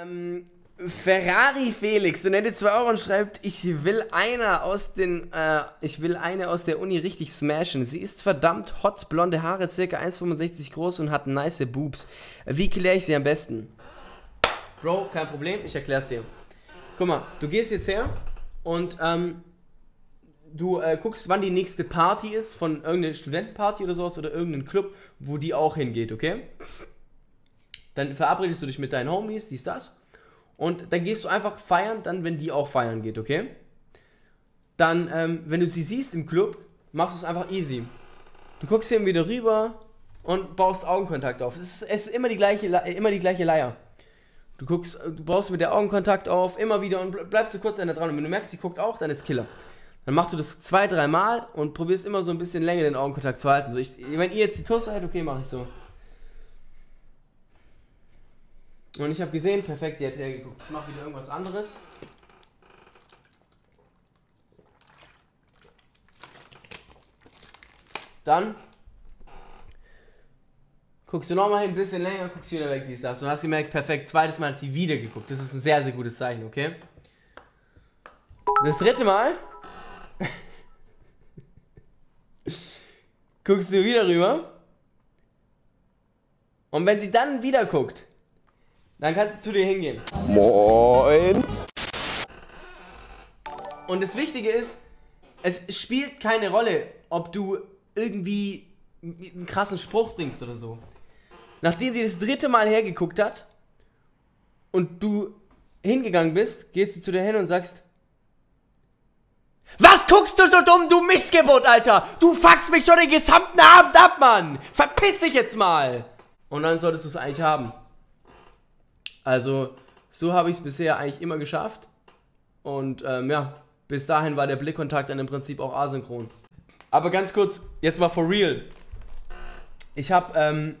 Ähm, Ferrari Felix, so nette 2 Euro und schreibt, ich will einer aus den, äh, ich will eine aus der Uni richtig smashen. Sie ist verdammt hot, blonde Haare, circa 1,65 groß und hat nice Boobs. Wie kläre ich sie am besten? Bro, kein Problem, ich erklär's dir. Guck mal, du gehst jetzt her und ähm, du äh, guckst, wann die nächste Party ist, von irgendeiner Studentenparty oder sowas oder irgendeinem Club, wo die auch hingeht, okay? Dann verabredest du dich mit deinen Homies, dies, das. Und dann gehst du einfach feiern, dann, wenn die auch feiern geht, okay? Dann, ähm, wenn du sie siehst im Club, machst du es einfach easy. Du guckst eben wieder rüber und baust Augenkontakt auf. Es ist, es ist immer, die gleiche, immer die gleiche Leier. Du guckst, du baust mit der Augenkontakt auf, immer wieder und bleibst du kurz an der dran. Und wenn du merkst, sie guckt auch, dann ist Killer. Dann machst du das zwei, dreimal und probierst immer so ein bisschen länger den Augenkontakt zu halten. So, ich, wenn ihr jetzt die Tour seid, okay, mache ich so. Und ich habe gesehen, perfekt, die hat hergeguckt. Ich mache wieder irgendwas anderes. Dann guckst du nochmal hin, ein bisschen länger, guckst wieder weg, dies, das. Und hast gemerkt, perfekt, zweites Mal hat sie wieder geguckt. Das ist ein sehr, sehr gutes Zeichen, okay? Das dritte Mal guckst du wieder rüber. Und wenn sie dann wieder guckt, dann kannst du zu dir hingehen. Moin. Und das Wichtige ist, es spielt keine Rolle, ob du irgendwie einen krassen Spruch bringst oder so. Nachdem sie das dritte Mal hergeguckt hat und du hingegangen bist, gehst du zu dir hin und sagst, was guckst du so dumm, du Missgeburt, Alter? Du fuckst mich schon den gesamten Abend ab, Mann! Verpiss dich jetzt mal! Und dann solltest du es eigentlich haben. Also, so habe ich es bisher eigentlich immer geschafft. Und ähm, ja, bis dahin war der Blickkontakt dann im Prinzip auch asynchron. Aber ganz kurz, jetzt mal for real. Ich habe, ähm,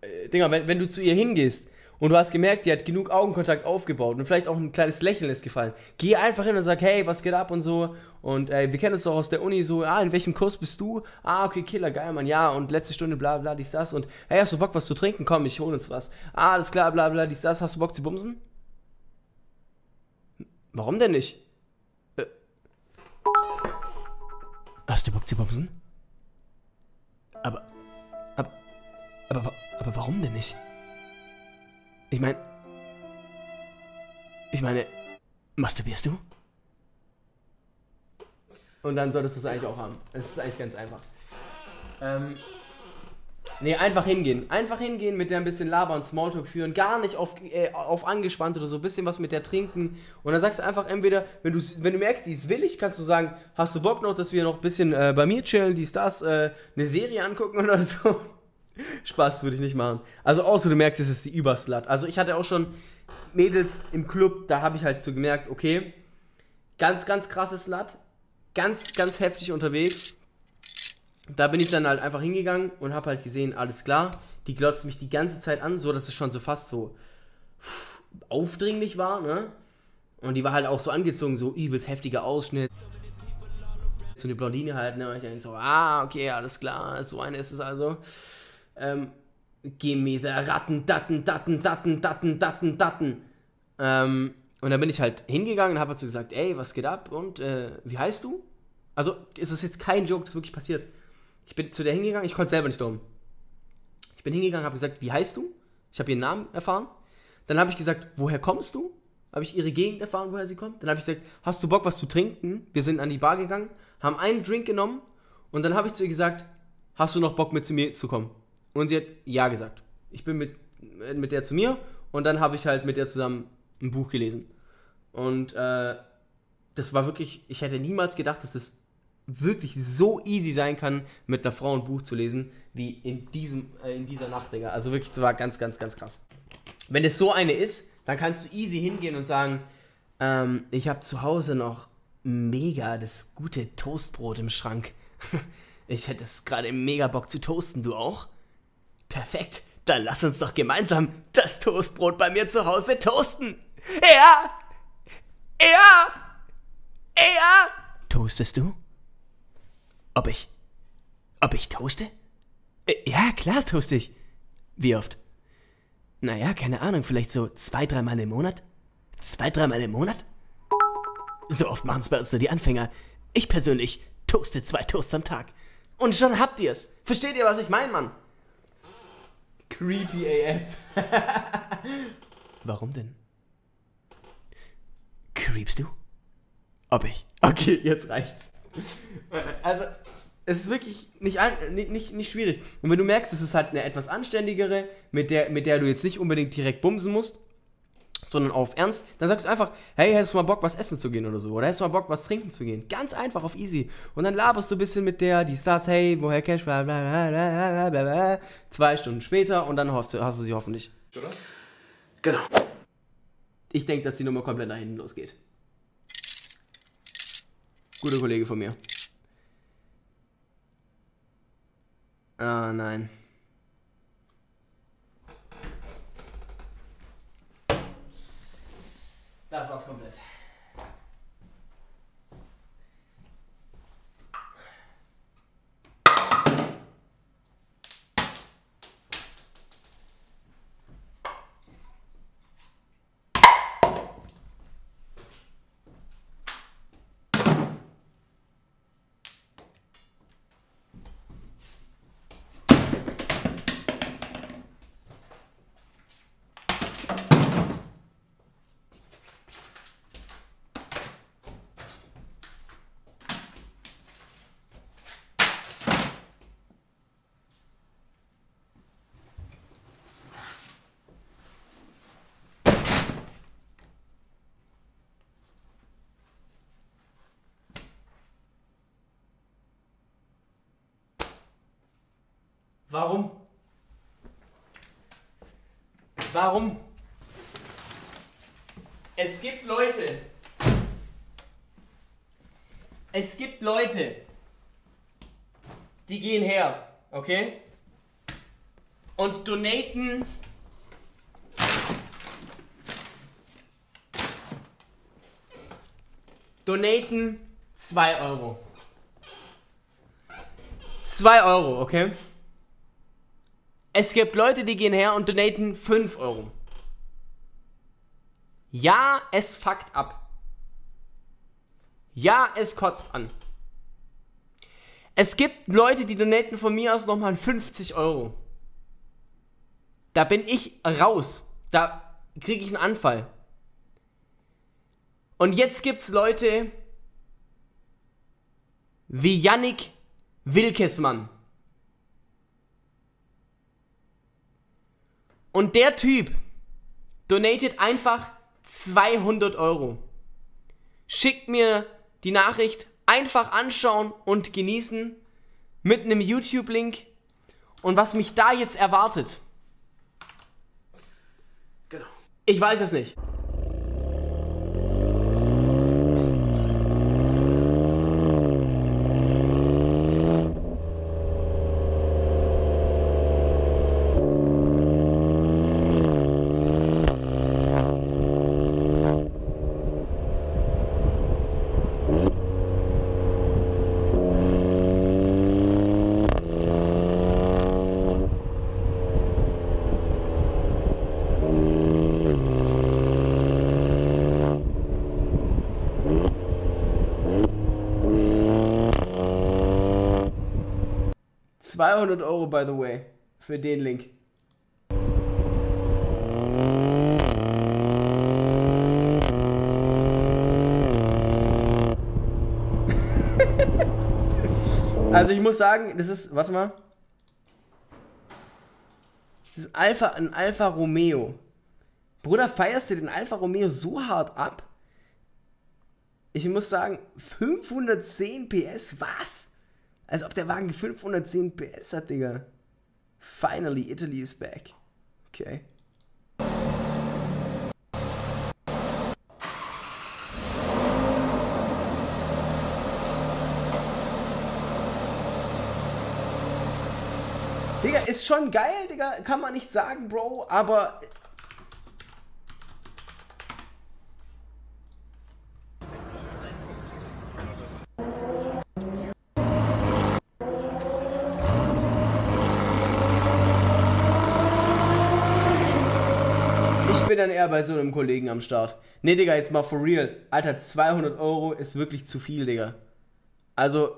äh, Dinger, wenn, wenn du zu ihr hingehst und du hast gemerkt, die hat genug Augenkontakt aufgebaut und vielleicht auch ein kleines Lächeln ist gefallen, geh einfach hin und sag, hey, was geht ab und so. Und äh, wir kennen uns doch aus der Uni so, ah, in welchem Kurs bist du? Ah, okay, Killer, geil, Mann, ja, und letzte Stunde, bla, bla, dies, das. Und hey, hast du Bock, was zu trinken? Komm, ich hol uns was. Ah, alles klar, bla, bla, dies, das. Hast du Bock zu bumsen? Warum denn nicht? Äh, hast du Bock zu bumsen? Aber, aber, aber, aber warum denn nicht? Ich meine, ich meine, masturbierst du? Und dann solltest du es eigentlich auch haben. Es ist eigentlich ganz einfach. Ähm, nee, einfach hingehen. Einfach hingehen, mit der ein bisschen labern, Smalltalk führen, gar nicht auf, äh, auf angespannt oder so, ein bisschen was mit der trinken. Und dann sagst du einfach entweder, wenn du, wenn du merkst, die ist willig, kannst du sagen, hast du Bock noch, dass wir noch ein bisschen äh, bei mir chillen, dies, das, äh, eine Serie angucken oder so. Spaß würde ich nicht machen. Also außer du merkst, es ist die Überslut. Also ich hatte auch schon Mädels im Club, da habe ich halt so gemerkt, okay, ganz, ganz krasses Slut, ganz, ganz heftig unterwegs. Da bin ich dann halt einfach hingegangen und habe halt gesehen, alles klar, die glotzt mich die ganze Zeit an, so dass es schon so fast so aufdringlich war, ne? Und die war halt auch so angezogen, so übelst heftiger Ausschnitt. So eine Blondine halt, ne? Und ich denke so, ah, okay, alles klar, so eine ist es also ähm, Give the Ratten, Datten, Datten, Datten, Datten, Datten, Datten. Ähm, und dann bin ich halt hingegangen und habe dazu gesagt, ey, was geht ab und äh, wie heißt du? Also, es ist jetzt kein Joke, das ist wirklich passiert. Ich bin zu der hingegangen, ich konnte selber nicht glauben. Ich bin hingegangen, habe gesagt, wie heißt du? Ich habe ihren Namen erfahren. Dann habe ich gesagt, woher kommst du? Habe ich ihre Gegend erfahren, woher sie kommt. Dann habe ich gesagt, hast du Bock, was zu trinken? Wir sind an die Bar gegangen, haben einen Drink genommen und dann habe ich zu ihr gesagt, hast du noch Bock, mit zu mir zu kommen? Und sie hat ja gesagt. Ich bin mit, mit der zu mir und dann habe ich halt mit der zusammen ein Buch gelesen. Und äh, das war wirklich, ich hätte niemals gedacht, dass das wirklich so easy sein kann, mit einer Frau ein Buch zu lesen, wie in, diesem, äh, in dieser Nacht, Digga. Also wirklich, das war ganz, ganz, ganz krass. Wenn es so eine ist, dann kannst du easy hingehen und sagen, ähm, ich habe zu Hause noch mega das gute Toastbrot im Schrank. ich hätte es gerade mega Bock zu toasten, du auch? Perfekt, dann lass uns doch gemeinsam das Toastbrot bei mir zu Hause toasten. Ja! Ja! Ja! Toastest du? Ob ich. Ob ich toaste? Äh, ja, klar toaste ich. Wie oft? Naja, keine Ahnung, vielleicht so zwei, dreimal im Monat? Zwei, dreimal im Monat? So oft machen es bei uns so die Anfänger. Ich persönlich toaste zwei Toasts am Tag. Und schon habt ihr's. Versteht ihr, was ich meine, Mann? Creepy AF. Warum denn? Creepst du? Ob ich? Okay, jetzt reicht's. Also, es ist wirklich nicht, nicht, nicht, nicht schwierig. Und wenn du merkst, es ist halt eine etwas anständigere, mit der, mit der du jetzt nicht unbedingt direkt bumsen musst, sondern auf Ernst, dann sagst du einfach, hey, hättest du mal Bock, was essen zu gehen oder so? Oder hättest du mal Bock, was trinken zu gehen? Ganz einfach, auf easy. Und dann laberst du ein bisschen mit der, die Stars, hey, woher Cash, bla bla bla bla bla Zwei Stunden später und dann hast du, hast du sie hoffentlich. Oder? Genau. Ich denke, dass die Nummer komplett nach hinten losgeht. Guter Kollege von mir. Ah, nein. Das war's komplett. Warum? Warum? Es gibt Leute. Es gibt Leute, die gehen her, okay? Und donaten donaten 2 Euro. 2 Euro, okay? Es gibt Leute, die gehen her und donaten 5 Euro. Ja, es fuckt ab. Ja, es kotzt an. Es gibt Leute, die donaten von mir aus nochmal 50 Euro. Da bin ich raus. Da kriege ich einen Anfall. Und jetzt gibt es Leute wie Yannick Wilkesmann. Und der Typ donatet einfach 200 Euro. Schickt mir die Nachricht, einfach anschauen und genießen mit einem YouTube-Link. Und was mich da jetzt erwartet, genau. ich weiß es nicht. Euro, by the way, für den Link. also ich muss sagen, das ist, warte mal. Das ist Alpha, ein Alfa Romeo. Bruder, feierst du den Alfa Romeo so hart ab? Ich muss sagen, 510 PS, was? Als ob der Wagen 510 PS hat, Digga. Finally, Italy is back. Okay. Digga, ist schon geil, Digga, kann man nicht sagen, Bro, aber bin dann eher bei so einem Kollegen am Start. Nee, Digga, jetzt mal for real. Alter, 200 Euro ist wirklich zu viel, Digga. Also,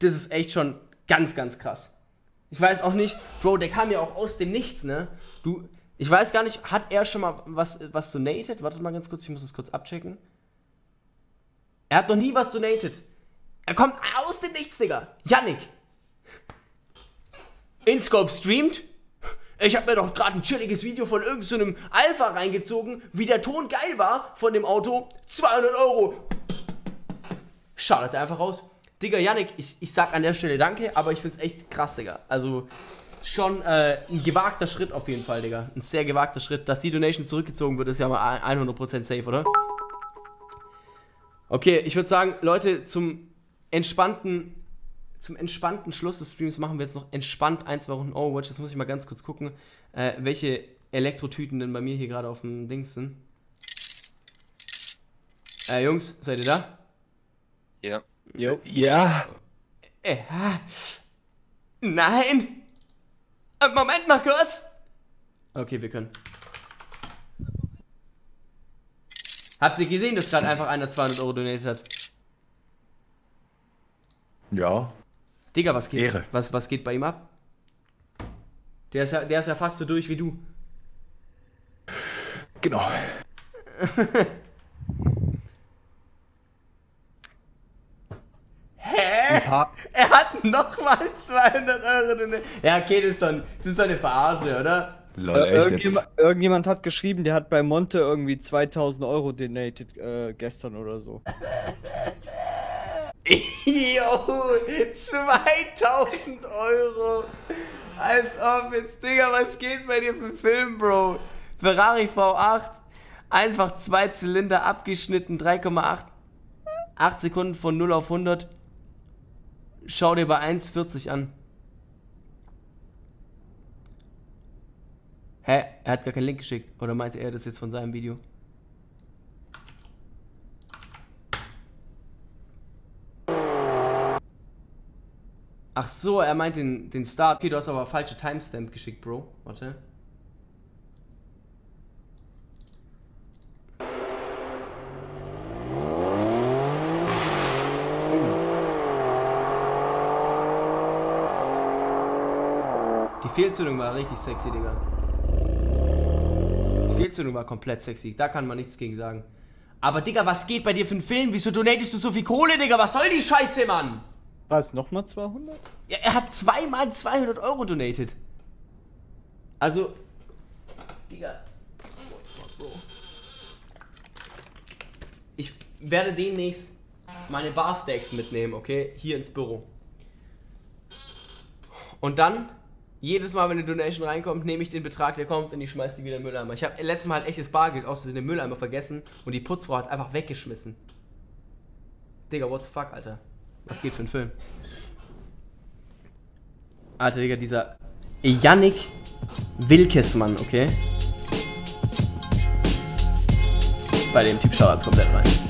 das ist echt schon ganz, ganz krass. Ich weiß auch nicht, Bro, der kam ja auch aus dem Nichts, ne? Du, ich weiß gar nicht, hat er schon mal was, was donated? Wartet mal ganz kurz, ich muss das kurz abchecken. Er hat noch nie was donated. Er kommt aus dem Nichts, Digga. Yannick. InScope streamt. Ich habe mir doch gerade ein chilliges Video von irgendeinem so Alpha reingezogen, wie der Ton geil war von dem Auto. 200 Euro. Schaut er einfach raus. Digga, Yannick, ich, ich sag an der Stelle danke, aber ich find's echt krass, Digga. Also schon äh, ein gewagter Schritt auf jeden Fall, Digga. Ein sehr gewagter Schritt. Dass die Donation zurückgezogen wird, ist ja mal 100% safe, oder? Okay, ich würde sagen, Leute, zum entspannten zum entspannten Schluss des Streams machen wir jetzt noch entspannt ein, zwei Runden Overwatch. Jetzt muss ich mal ganz kurz gucken, äh, welche Elektrotüten denn bei mir hier gerade auf dem Dings sind. Äh, Jungs, seid ihr da? Ja. Jo. Ja. Äh, nein. Äh, Moment mal kurz. Okay, wir können. Habt ihr gesehen, dass gerade einfach einer 200 Euro donated hat? Ja. Digga, was geht, Ehre. was, was geht bei ihm ab? Der ist, ja, der ist ja fast so durch wie du. Genau. Hä? Er hat nochmal 200 Euro donated. Ja, okay, das ist, doch, das ist doch eine Verarsche, oder? Lol, Äh, echt jetzt. irgendjemand, irgendjemand hat geschrieben, der hat bei Monte irgendwie 2000 Euro donated äh, gestern oder so. Jo, 2000 Euro. Als ob jetzt, Digga, was geht bei dir für Film, Bro? Ferrari V8, einfach zwei Zylinder abgeschnitten, 3,8 8 Sekunden von 0 auf 100. Schau dir bei 1,40 an. Hä? Er hat gar keinen Link geschickt. Oder meinte er das jetzt von seinem Video? Ach so, er meint den, den Start. Okay, du hast aber falsche Timestamp geschickt, Bro. Warte. Die Fehlzündung war richtig sexy, Digga. Die Fehlzündung war komplett sexy. Da kann man nichts gegen sagen. Aber, Digga, was geht bei dir für einen Film? Wieso donatest du so viel Kohle, Digga? Was soll die Scheiße, Mann? Was, nochmal 200? Ja, er hat zweimal 200 Euro donated. Also, Digga. What the fuck, Bro? Ich werde demnächst meine Barstacks mitnehmen, okay? Hier ins Büro. Und dann, jedes Mal, wenn eine Donation reinkommt, nehme ich den Betrag, der kommt, und ich schmeiß die wieder in den Mülleimer. Ich habe letztes Mal halt echtes Bargeld aus den Mülleimer vergessen und die Putzfrau hat es einfach weggeschmissen. Digga, what the fuck, Alter? Was geht für ein Film? Alter, Digga, dieser Yannick Wilkesmann, okay? Bei dem Typ schaut komplett rein.